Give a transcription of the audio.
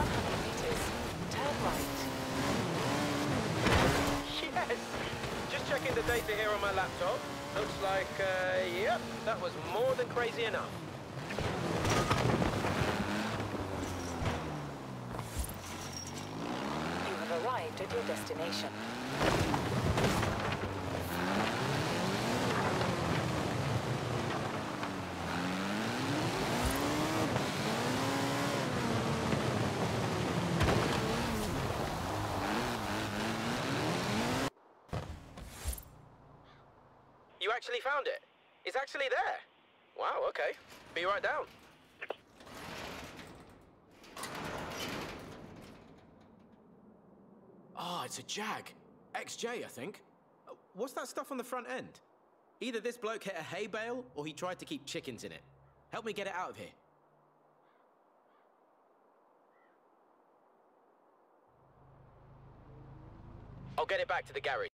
100 meters, turn right. Yes! Just checking the data here on my laptop. Looks like, uh, yep, that was more than crazy enough. You have arrived at your destination. Actually found it? It's actually there. Wow, okay. Be right down. Ah, it's a Jag. XJ, I think. Uh, What's that stuff on the front end? Either this bloke hit a hay bale or he tried to keep chickens in it. Help me get it out of here. I'll get it back to the garage.